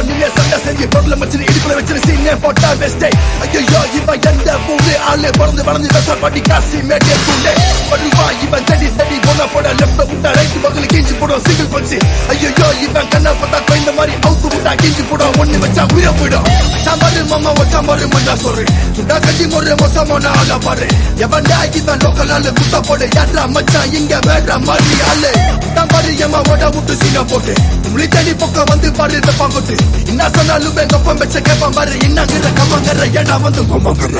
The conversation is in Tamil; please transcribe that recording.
நின்னே சண்டை செஞ்சு பொருளை வச்சு இடுப்புல வச்சு சீனே போட்டா பெஸ்டே ஐயோ இவன் எந்த ஊரு ஆளு பிறந்து வளர்ந்து வெச பண்ணி காசி மேட்டே தூண்டே பண்ணுவா இவன் தடி தடி போன போட லெஃப்ட் விட்டா ரைட் பக்கத்துல கீஞ்சி போடும் சிங்கிள் பஞ்சு ஐயோ இவன் கண்ணை பார்த்தா கொய்ந்த மாதிரி அவுத்து விட்டா கீஞ்சி போடும் ஒண்ணு வச்சா உயிர போயிடும். சாம்பாரு மாமா மாறு சுடா கட்டி முறை மோசமான ஆளா பாரு. எவன்டா இவன் லோக்கல் ஆளு குத்த போடு மச்சான் இங்க வேற மாதிரி ஆளு. ஏமா ஓட விட்டு சீனா போட்டு. உங்களை தேடி பக்கம் வந்து பாரு தப்பா போட்டு என்ன சொன்னாலும் எங்க அப்பா வச்ச கேப்பான் பாரு. என்னங்கிற கம்மங்கிற ஏடா வந்து கொம்மங்கிற